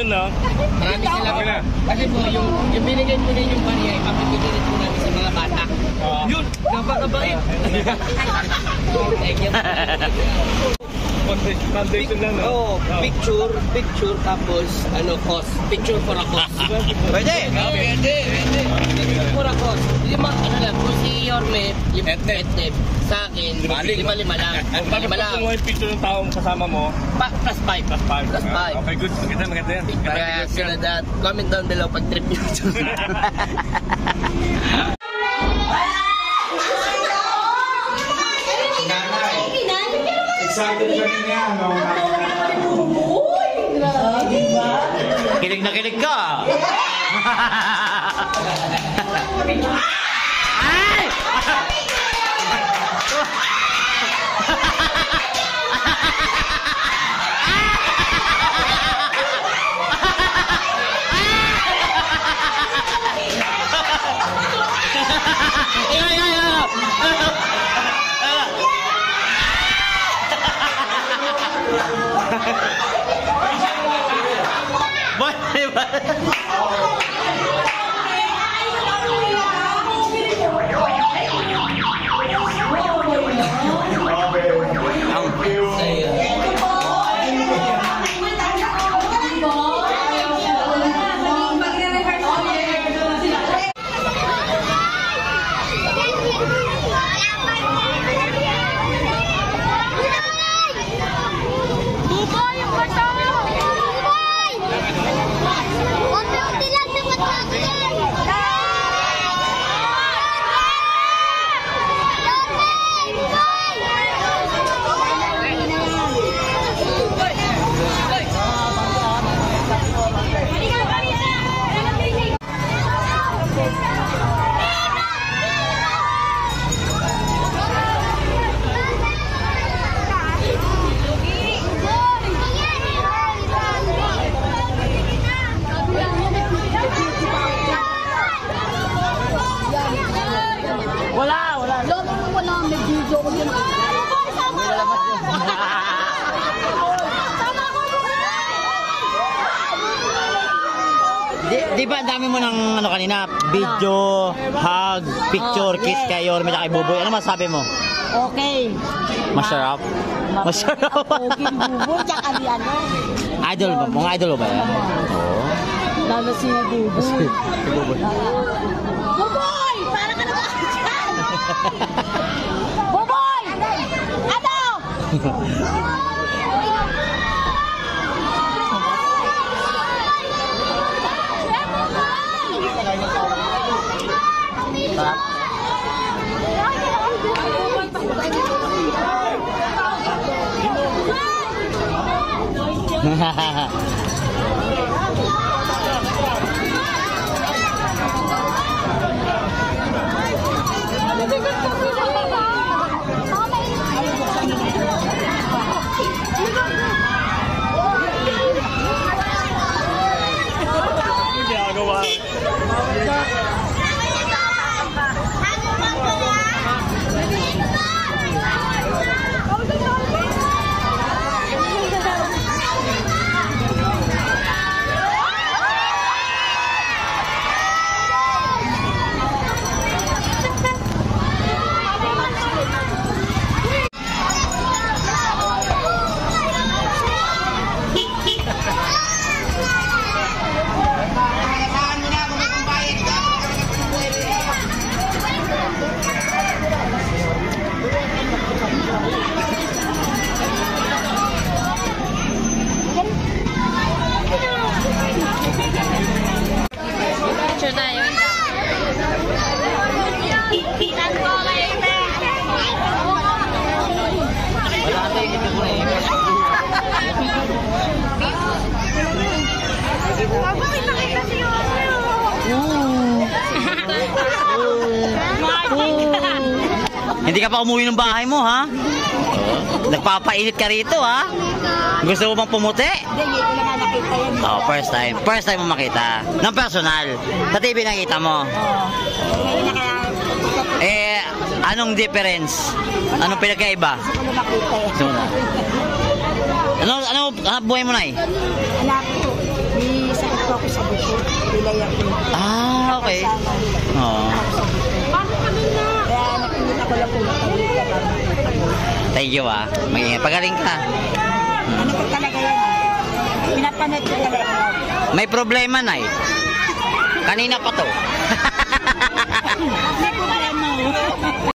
yun, no? Marami sila. Okay na. Kasi po, yung, yung binigay po na yung bariya, ipapibigay po namin sa mga bata. Yun, napakabait. Thank you. Foundation lang, no? Oo, picture, picture, tapos, ano, cost. Picture for a cost. Pwede. Pwede, pwede. Picture for a cost. Lima, ano lang, kung si Yorme, yung etneb, sa akin, lima, lima lang. Lima lang. mo yung picture ng taong kasama mo, Pa, plus five. plus 5. Plus five. Okay, good. Maganda, maganda yan. Kaya sila that, comment down below pag trip nyo. Excited kami niya, no? Kilig na kilig ka. Ay! Ay, Di, ba dami mo ng ano kanina, video, hug, picture, Oh, kiss yes. kay Yorme at kay Buboy. Ano masabi mo? Okay. Masarap? Masarap. Pogi buboy, tsaka ni ano. idol ba? Mga idol ba yan? Oo. Lalo si buboy. Si Buboy. Buboy! Para ka naman dyan! Buboy! Ano? 哈哈哈哈 Bakit nakita si Hindi ka pa umuwi ng bahay mo, ha? Nagpapainit ka rito, ha? Gusto mo bang pumuti? Oh, first time. First time mo makita. Ng personal. Sa TV nakita mo. Eh, anong difference? Anong pinagkaiba? gusto ko na makita na? Ano, ano, hanap buhay mo na eh? Anak ko, May sakit po ako sa buto. Pilay ako. Ah, okay. Oo. Kaya nakikita ko po. Thank you ah. Mag-ingat. Pagaling ka. Ano po talaga yan? Pinapanood ko talaga. May problema na eh. Kanina pa to. May problema.